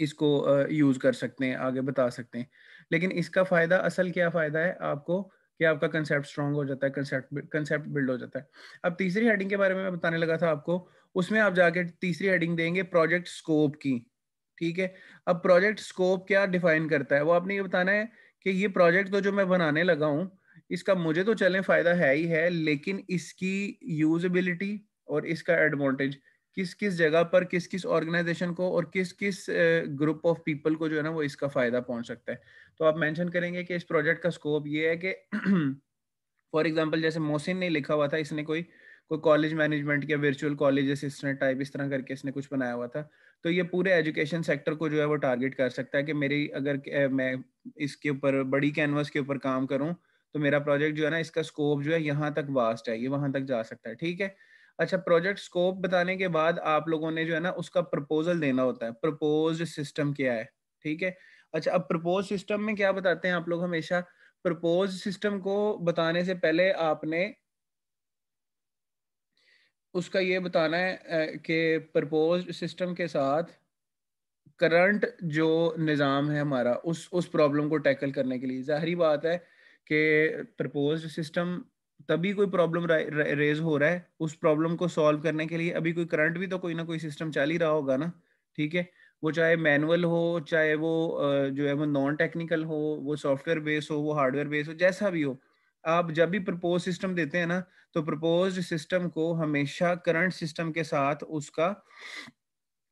इसको यूज़ कर सकते हैं, आगे बता सकते हैं। लेकिन इसका फ़ायदा, असल क्या फ़ायदा है आपको कि आपका कंसेप्ट स्ट्रांग हो जाता है कंसेप्ट कंसेप्ट बिल्ड हो जाता है। अब तीसरी हेडिंग के बारे में मैं बताने लगा था आपको, उसमें आप जाके तीसरी हेडिंग देंगे प्रोजेक्ट स्कोप की, ठीक है? अब प्रोजेक्ट स्कोप क्या डिफाइन करता है? वो आपने ये बताना है कि ये प्रोजेक्ट तो जो मैं बनाने लगा हूँ, इसका मुझे तो चलने फ़ायदा है ही है, लेकिन इसकी यूजबिलिटी और इसका एडवांटेज किस किस जगह पर किस किस ऑर्गेनाइजेशन को और किस किस ग्रुप ऑफ़ पीपल को जो है ना वो इसका फ़ायदा पहुँच सकता है। तो आप मेंशन करेंगे कि इस प्रोजेक्ट का स्कोप ये है कि फॉर एग्जांपल जैसे मोहसिन ने लिखा हुआ था, इसने कोई कोई कॉलेज मैनेजमेंट या वर्चुअल कॉलेज असिस्टेंट टाइप इस तरह करके इसने कुछ बनाया हुआ था। तो ये पूरे एजुकेशन सेक्टर को जो है वो टारगेट कर सकता है कि मेरी अगर मैं इसके ऊपर, बड़ी कैनवस के ऊपर काम करूँ तो मेरा प्रोजेक्ट जो है ना इसका स्कोप जो है यहाँ तक वास्ट है, ये वहाँ तक जा सकता है, ठीक है? अच्छा प्रोजेक्ट स्कोप बताने के बाद आप लोगों ने जो है ना, उसका प्रपोजल देना होता है। प्रपोज सिस्टम क्या है? ठीक है? अच्छा अब प्रपोज सिस्टम में क्या बताते हैं आप लोग हमेशा? प्रपोज सिस्टम को बताने से पहले आपने उसका ये बताना है कि प्रपोज सिस्टम के साथ करंट जो निज़ाम है हमारा, उस उस प्रॉब्लम को टैकल करने के लिए। जाहरी बात है कि प्रपोज सिस्टम तभी कोई प्रॉब्लम रेज हो रहा है। उस प्रॉब्लम को सॉल्व करने के लिए अभी कोई करंट भी तो कोई ना कोई सिस्टम चल ही रहा होगा ना, ठीक है? वो चाहे मैनुअल हो, चाहे वो जो है वो नॉन टेक्निकल हो, वो सॉफ्टवेयर बेस हो, वो हार्डवेयर बेस हो, जैसा भी हो। आप जब भी प्रपोज सिस्टम देते हैं ना तो प्रपोज सिस्टम को हमेशा करंट सिस्टम के साथ उसका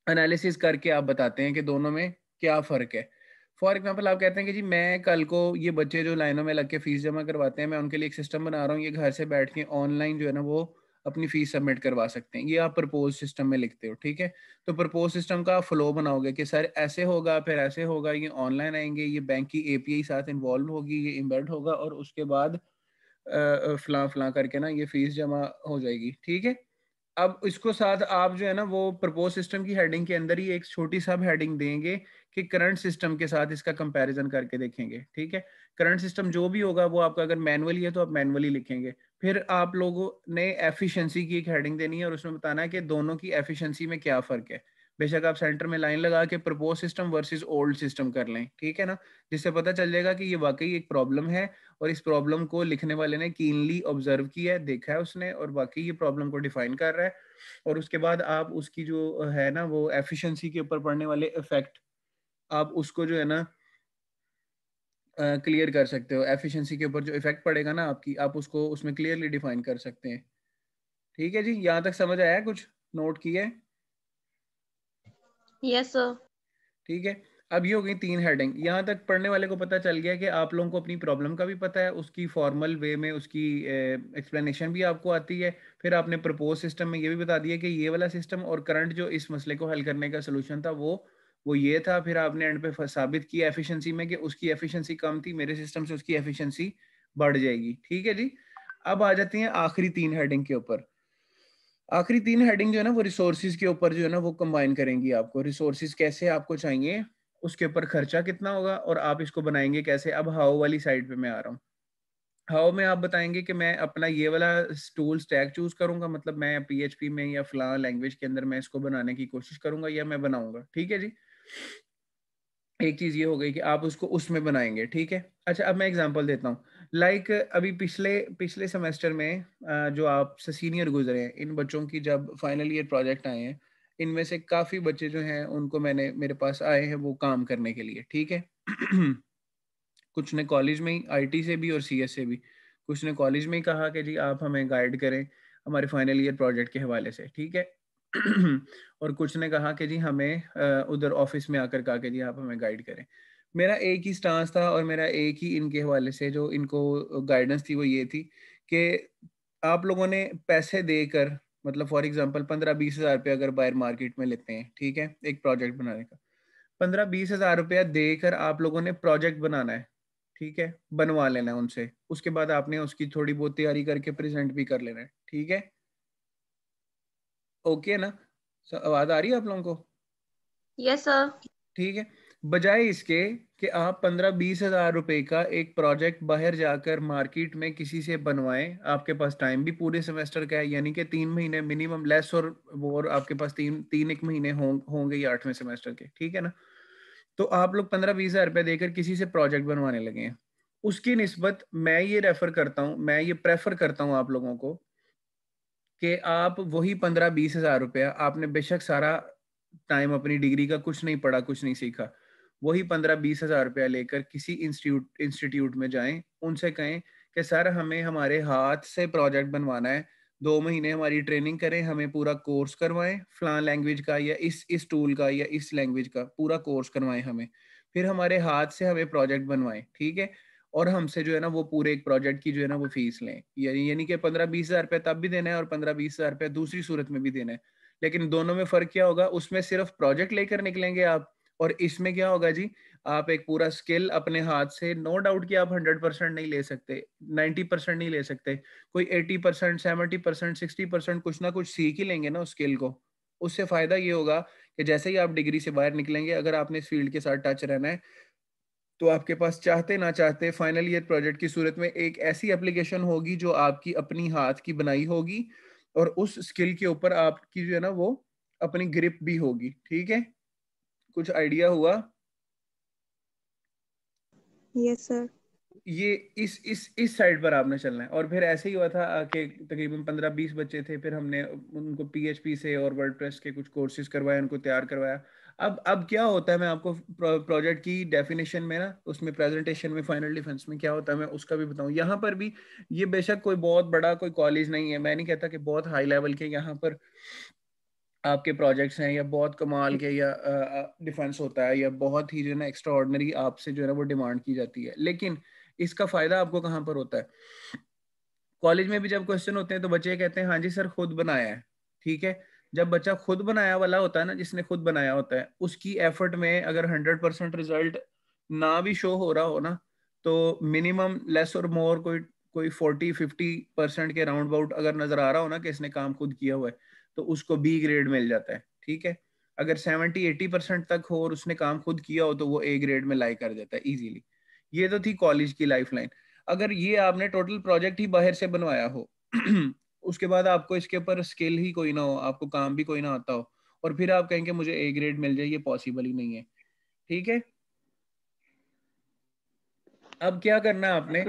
एनालिसिस करके आप बताते हैं कि दोनों में क्या फ़र्क है। फॉर एग्ज़ाम्पल आप कहते हैं कि जी, मैं कल को ये बच्चे जो लाइनों में लग के फ़ीस जमा करवाते हैं, मैं उनके लिए एक सिस्टम बना रहा हूँ, ये घर से बैठ के ऑनलाइन जो है ना, वो अपनी फ़ीस सबमिट करवा सकते हैं। ये आप प्रपोज सिस्टम में लिखते हो, ठीक है? तो प्रपोज सिस्टम का फ्लो बनाओगे कि, सर, ऐसे होगा, फिर ऐसे होगा, ये ऑनलाइन आएँगे, ये बैंक की एपीआई साथ इन्वॉल्व होगी, ये इम्बेड होगा और उसके बाद फला फला करके ना ये फ़ीस जमा हो जाएगी। ठीक है? अब इसको साथ आप जो है ना वो प्रपोज सिस्टम की हेडिंग के अंदर ही एक छोटी सब हेडिंग देंगे कि करंट सिस्टम के साथ इसका कंपैरिजन करके देखेंगे, ठीक है? करंट सिस्टम जो भी होगा वो आपका अगर मैनुअली है तो आप मैनुअली लिखेंगे। फिर आप लोगों ने एफिशिएंसी की एक हेडिंग देनी है और उसमें बताना है कि दोनों की एफिशिएंसी में क्या फ़र्क है। बेशक आप सेंटर में लाइन लगा के propose system versus old system कर लें ठीक है ना? जिससे पता चल जाएगा कि ये वाकई एक प्रॉब्लम है और इस प्रॉब्लम को लिखने वाले ने कीनली ऑब्ज़र्व किया है देखा है उसने और बाकी ये प्रॉब्लम को डिफाइन कर रहा है। और उसके बाद आप उसकी जो है ना वो एफिशिएंसी के ऊपर पड़ने वाले इफ़ेक्ट आप उसको जो है ना क्लियर uh, कर सकते हो। एफिशिएंसी के ऊपर जो इफ़ेक्ट पड़ेगा ना आपकी आप उसको उसमें क्लियरली डिफाइन कर सकते हैं। ठीक है जी? यहाँ तक समझ आया कुछ? नोट किया यस ठीक है? अब ये हो गई तीन हेडिंग यहाँ तक पढ़ने वाले को पता चल गया कि आप लोगों को अपनी प्रॉब्लम का भी पता है, उसकी फॉर्मल वे में, उसकी एक्सप्लेनेशन भी आपको आती है। फिर आपने प्रपोज सिस्टम में ये भी बता दिया कि ये वाला सिस्टम और करंट जो इस मसले को हल करने का सोल्यूशन था, वो वो ये था। फिर आपने एंड पे साबित किया एफिशिएंसी में कि उसकी एफिशिएंसी कम थी, मेरे सिस्टम से उसकी एफिशिएंसी बढ़ जाएगी। ठीक है जी? अब आ जाती है आखिरी तीन हेडिंग के ऊपर। आखिरी तीन हेडिंग जो है ना, वो रिसोर्सिस के ऊपर जो है ना, वो कंबाइन करेंगी आपको। रिसोर्सिस कैसे आपको चाहिए, उसके ऊपर खर्चा कितना होगा और आप इसको बनाएँगे कैसे? अब हाउ वाली साइड पे मैं आ रहा हूँ। हाउ में आप बताएँगे कि मैं अपना ये वाला टूल स्टैक चूज़ करूँगा मतलब मैं पीएचपी में या फला लैंग्वेज के अंदर मैं इसको बनाने की कोशिश करूँगा या मैं बनाऊँगा। ठीक है जी? एक चीज़ ये हो गई कि आप उसको उसमें बनाएँगे, ठीक है? अच्छा अब मैं एग्जांपल देता हूँ। लाइक like, अभी पिछले पिछले सेमेस्टर में जो आप सीनियर गुजरे हैं इन बच्चों की जब फाइनल ईयर प्रोजेक्ट आए हैं इनमें से काफ़ी बच्चे जो हैं उनको मैंने मेरे पास आए हैं वो काम करने के लिए ठीक है? कुछ ने कॉलेज में ही आईटी से भी और सीएस से भी कुछ ने कॉलेज में ही कहा कि जी आप हमें गाइड करें हमारे फाइनल ईयर प्रोजेक्ट के हवाले से ठीक है? और कुछ ने कहा कि जी हमें उधर ऑफ़िस में आकर कहा कि जी आप हमें गाइड करें। मेरा एक ही स्टांस था और मेरा एक ही इनके हवाले से जो इनको गाइडेंस थी वो ये थी कि आप लोगों ने पैसे देकर मतलब फॉर एग्जांपल पंद्रह बीस हज़ार रुपये अगर बायर मार्केट में लेते हैं ठीक है एक प्रोजेक्ट बनाने का। पंद्रह बीस हज़ार रुपया देकर आप लोगों ने प्रोजेक्ट बनाना है ठीक है बनवा लेना है उनसे। उसके बाद आपने उसकी थोड़ी बहुत तैयारी करके प्रेजेंट भी कर लेना है ठीक है? ओके ना? आवाज़ आ रही है आप लोगों को? यस सर ठीक है? बजाय इसके कि आप पंद्रह बीस हज़ार रुपए का एक प्रोजेक्ट बाहर जाकर मार्केट में किसी से बनवाएँ, आपके पास टाइम भी पूरे सेमेस्टर का है, यानी कि तीन महीने मिनिमम लेस और वो और आपके पास तीन तीन एक महीने होंगे या आठवें सेमेस्टर के, ठीक है ना? तो आप लोग पंद्रह बीस हज़ार रुपया देकर किसी से प्रोजेक्ट बनवाने लगे हैं। उसकी नस्बत मैं ये रेफर करता हूँ, मैं ये प्रेफर करता हूँ आप लोगों को कि आप वही पंद्रह बीस हज़ार रुपया, आपने बेशक सारा टाइम अपनी डिग्री का कुछ नहीं पढ़ा, कुछ नहीं सीखा वही पंद्रह बीस हज़ार रुपया लेकर किसी इंस्टीट्यूट इंस्टीट्यूट में जाएँ, उनसे कहें कि, सर, हमें हमारे हाथ से प्रोजेक्ट बनवाना है। दो महीने हमारी ट्रेनिंग करें, हमें पूरा कोर्स करवाएँ फलान लैंग्वेज का या इस इस टूल का या इस लैंग्वेज का पूरा कोर्स करवाएँ हमें। फिर हमारे हाथ से हमें प्रोजेक्ट बनवाएँ, ठीक है? और हमसे जो है ना, वो पूरे एक प्रोजेक्ट की जो है ना, वो फ़ीस लें। यानी यानी कि पंद्रह बीस हज़ार रुपया तब भी देना है और पंद्रह बीस हज़ार रुपया दूसरी सूरत में भी देना है। लेकिन दोनों में फ़र्क क्या होगा? उसमें सिर्फ़ प्रोजेक्ट लेकर निकलेंगे आप। और इसमें क्या होगा जी? आप एक पूरा स्किल अपने हाथ से नो no डाउट कि आप हंड्रेड परसेंट नहीं ले सकते नाइन्टी परसेंट नहीं ले सकते। कोई eighty percent seventy percent sixty percent कुछ ना कुछ सीख ही लेंगे ना उस स्किल को। उससे फ़ायदा ये होगा कि जैसे ही आप डिग्री से बाहर निकलेंगे, अगर आपने इस फ़ील्ड के साथ टच रहना है तो आपके पास चाहते ना चाहते फाइनल ईयर प्रोजेक्ट की सूरत में एक ऐसी एप्लीकेशन होगी जो आपकी अपनी हाथ की बनाई होगी और उस स्किल के ऊपर आपकी जो है ना वो अपनी ग्रिप भी होगी, ठीक है? कुछ आइडिया हुआ? यस सर ये इस इस इस साइड पर आपने चलना है। और फिर ऐसे ही हुआ था कि तकरीबन पंद्रह बीस बच्चे थे फिर हमने उनको पीएचपी से और वर्डप्रेस के कुछ कोर्सेज करवाए उनको तैयार करवाया। अब अब क्या होता है मैं आपको प्रोजेक्ट की डेफिनेशन में ना उसमें प्रेजेंटेशन में फाइनल डिफेंस में क्या होता है मैं उसका भी बताऊँ। यहाँ पर भी ये बेशक कोई बहुत बड़ा कोई कॉलेज नहीं है। मैं नहीं कहता कि बहुत हाई लेवल के यहाँ पर आपके प्रोजेक्ट्स हैं, या बहुत कमाल के, या डिफेंस होता है, या बहुत ही जो है ना एक्स्ट्रा ऑर्डनरी आपसे जो है ना वो डिमांड की जाती है। लेकिन इसका फ़ायदा आपको कहाँ पर होता है? कॉलेज में भी जब क्वेश्चन होते हैं तो बच्चे कहते हैं हाँ जी सर, खुद बनाया है। ठीक है? जब बच्चा खुद बनाया वाला होता है ना, जिसने खुद बनाया होता है, उसकी एफर्ट में अगर हंड्रेड परसेंट रिज़ल्ट ना भी शो हो रहा हो ना तो मिनिमम लेस और मोर कोई कोई फोर्टी फिफ्टी परसेंट के राउंड अबाउट अगर नज़र आ रहा हो ना कि इसने काम खुद किया हुआ है तो उसको बी ग्रेड मिल जाता है ठीक है? अगर सेवेंटी एटी परसेंट तक हो और उसने काम खुद किया हो तो वो ए ग्रेड में लाई कर देता है इजीली ये तो थी कॉलेज की लाइफ लाइन अगर ये आपने टोटल प्रोजेक्ट ही बाहर से बनवाया हो उसके बाद आपको इसके ऊपर स्किल ही कोई ना हो आपको काम भी कोई ना आता हो और फिर आप कहेंगे मुझे ए ग्रेड मिल जाए ये पॉसिबल ही नहीं है ठीक है? अब क्या करना है आपने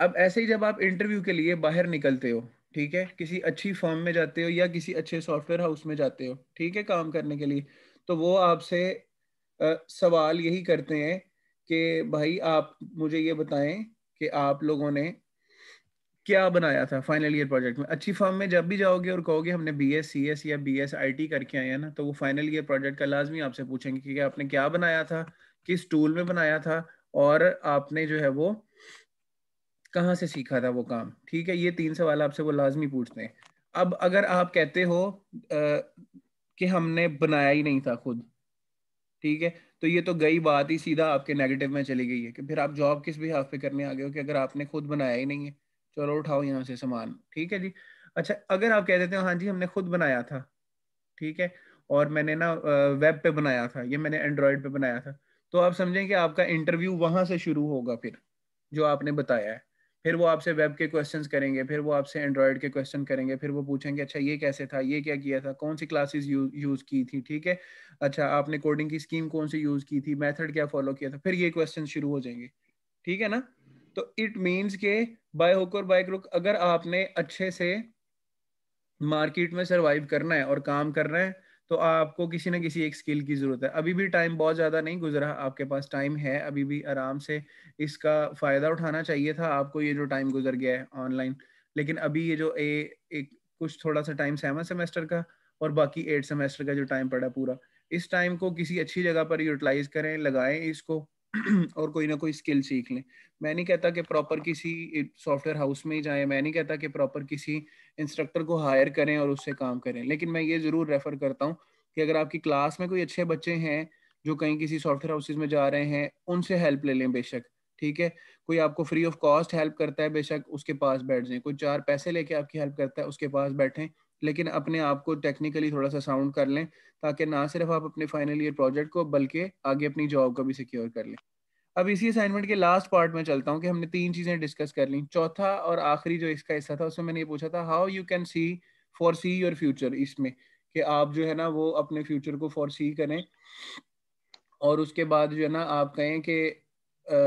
अब ऐसे ही जब आप इंटरव्यू के लिए बाहर निकलते हो ठीक है? किसी अच्छी फर्म में जाते हो या किसी अच्छे सॉफ्टवेयर हाउस में जाते हो, ठीक है, काम करने के लिए? तो वो आपसे सवाल यही करते हैं कि भाई आप मुझे ये बताएँ कि आप लोगों ने क्या बनाया था फाइनल ईयर प्रोजेक्ट में? अच्छी फर्म में जब भी जाओगे और कहोगे हमने बी एस सी एस या बी एस आई टी करके आए हैं ना तो वो फाइनल ईयर प्रोजेक्ट का लाजमी आपसे पूछेंगे कि आपने क्या बनाया था, किस टूल में बनाया था और आपने जो है वो कहाँ से सीखा था वो काम? ठीक है ये तीन सवाल आपसे वो लाजमी पूछते हैं। अब अगर आप कहते हो आ, कि हमने बनाया ही नहीं था खुद ठीक है तो ये तो गई बात ही सीधा आपके नेगेटिव में चली गई है कि फिर आप जॉब किस भी हाफ़ पे करने आ गए हो कि अगर आपने खुद बनाया ही नहीं है? चलो उठाओ यहाँ से सामान ठीक है जी? अच्छा अगर आप कह देते हो हाँ जी हमने खुद बनाया था ठीक है और मैंने ना वेब पे बनाया था ये मैंने एंड्रॉयड पे बनाया था तो आप समझें कि आपका इंटरव्यू वहाँ से शुरू होगा फिर जो आपने बताया है। फिर वो आपसे वेब के क्वेश्चंस करेंगे, फिर वो आपसे एंड्रॉयड के क्वेश्चन करेंगे, फिर वो पूछेंगे अच्छा ये कैसे था, ये क्या किया था, कौन सी क्लासेस यूज़ की थी? ठीक है? अच्छा आपने कोडिंग की स्कीम कौन सी यूज़ की थी मेथड क्या फॉलो किया था? फिर ये क्वेश्चन शुरू हो जाएँगे। ठीक है ना? तो इट मीन्स के बाय होक और बाय क्रुक अगर आपने अच्छे से मार्केट में सर्वाइव करना है और काम करना है तो आपको किसी ना किसी एक स्किल की ज़रूरत है। अभी भी टाइम बहुत ज़्यादा नहीं गुजरा आपके पास टाइम है, अभी भी आराम से इसका फ़ायदा उठाना चाहिए था आपको ये जो टाइम गुजर गया है ऑनलाइन लेकिन अभी ये जो ए, एक कुछ थोड़ा सा टाइम सेवन सेमेस्टर का और बाकी एट सेमेस्टर का जो टाइम पड़ा पूरा, इस टाइम को किसी अच्छी जगह पर यूटिलाइज करें, लगाएँ इसको। और कोई ना कोई स्किल सीख लें। मैं नहीं कहता कि प्रॉपर किसी सॉफ्टवेयर हाउस में ही जाएँ। मैं नहीं कहता कि प्रॉपर किसी इंस्ट्रक्टर को हायर करें और उससे काम करें। लेकिन मैं ये ज़रूर रेफर करता हूँ कि अगर आपकी क्लास में कोई अच्छे बच्चे हैं, जो कहीं किसी सॉफ्टवेयर हाउसेज में जा रहे हैं, उनसे हेल्प ले लें बेशक, ठीक है? कोई आपको फ्री ऑफ़ कॉस्ट हेल्प करता है बेशक, उसके पास बैठ जाए। कोई चार पैसे लेके आपकी हेल्प करता है, उसके पास बैठें। लेकिन अपने आप को टेक्निकली थोड़ा सा साउंड कर लें, ताकि ना सिर्फ़ आप अपने फाइनल ईयर प्रोजेक्ट को, बल्कि आगे अपनी जॉब को भी सिक्योर कर लें। अब इसी असाइनमेंट के लास्ट पार्ट में चलता हूँ कि हमने तीन चीज़ें डिस्कस कर ली। चौथा और आखिरी जो इसका हिस्सा था, उसमें मैंने ये पूछा था how you can see for see your future इसमें, कि आप जो है ना, वो अपने फ्यूचर को फॉर सी करें। और उसके बाद जो है ना, आप कहें कि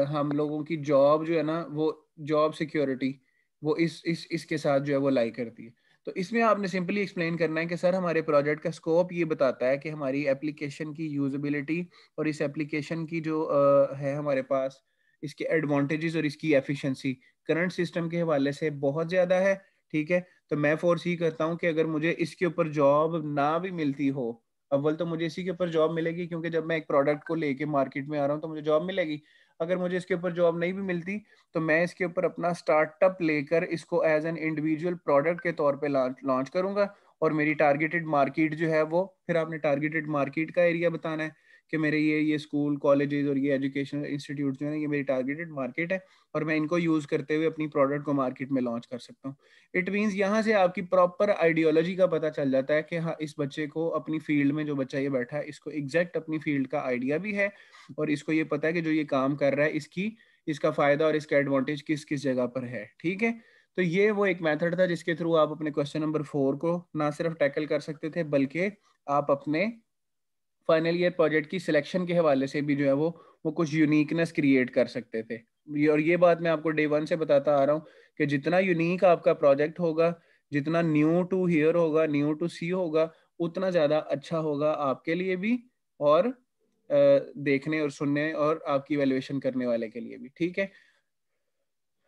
हम लोगों की जॉब जो है ना, वो जॉब सिक्योरिटी वो इस इस, इसके साथ जो है वो लाई करती है। तो इसमें आपने सिंपली एक्सप्लेन करना है कि सर हमारे प्रोजेक्ट का स्कोप ये बताता है कि हमारी एप्लीकेशन की यूजबिलिटी और इस एप्लीकेशन की जो uh, है हमारे पास इसके एडवांटेजेस और इसकी एफिशिएंसी करंट सिस्टम के हवाले से बहुत ज़्यादा है ठीक है? तो मैं फोर्स ही करता हूँ कि अगर मुझे इसके ऊपर जॉब ना भी मिलती हो अव्वल तो मुझे इसी के ऊपर जॉब मिलेगी, क्योंकि जब मैं एक प्रोडक्ट को लेके मार्केट में आ रहा हूँ तो मुझे जॉब मिलेगी। अगर मुझे इसके ऊपर जॉब नहीं भी मिलती तो मैं इसके ऊपर अपना स्टार्टअप लेकर इसको एज एन इंडिविजुअल प्रोडक्ट के तौर पर लॉन्च करूँगा और मेरी टारगेटेड मार्केट जो है वो, फिर आपने टारगेटेड मार्केट का एरिया बताना है। कि मेरे ये ये स्कूल कॉलेजेस और ये एजुकेशनल इंस्टीट्यूट जो है ये मेरी टारगेटेड मार्केट है और मैं इनको यूज़ करते हुए अपनी प्रोडक्ट को मार्केट में लॉन्च कर सकता हूँ। इट मीन्स यहाँ से आपकी प्रॉपर आइडियोलॉजी का पता चल जाता है कि हाँ इस बच्चे को अपनी फ़ील्ड में जो बच्चा ये बैठा है, इसको एग्जैक्ट अपनी फ़ील्ड का आइडिया भी है और इसको ये पता है कि जो ये काम कर रहा है, इसकी, इसका फ़ायदा और इसका एडवांटेज किस किस जगह पर है, ठीक है? तो ये वो एक मेथड था जिसके थ्रू आप अपने क्वेश्चन नंबर फोर को ना सिर्फ़ टैकल कर सकते थे, बल्कि आप अपने फाइनल ईयर प्रोजेक्ट की सिलेक्शन के हवाले से भी जो है वो वो कुछ यूनिकनेस क्रिएट कर सकते थे। और ये बात मैं आपको डे वन से बताता आ रहा हूँ कि जितना यूनिक आपका प्रोजेक्ट होगा, जितना न्यू टू हियर होगा न्यू टू सी होगा, उतना ज़्यादा अच्छा होगा आपके लिए भी और देखने और सुनने और आपकी वैल्यूएशन करने वाले के लिए भी, ठीक है?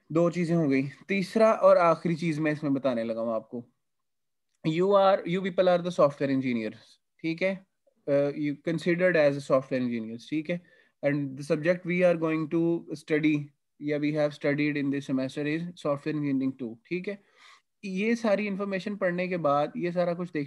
दो चीज़ें हो गई। तीसरा और आखिरी चीज़ मैं इसमें बताने लगा हूँ आपको। You are you people are the software engineers ठीक है? You considered as a software engineer ठीक है? And the subject we are going to study या we have studied in this semester is software engineering two ठीक है? ये सारी information पढ़ने के बाद, ये सारा कुछ देख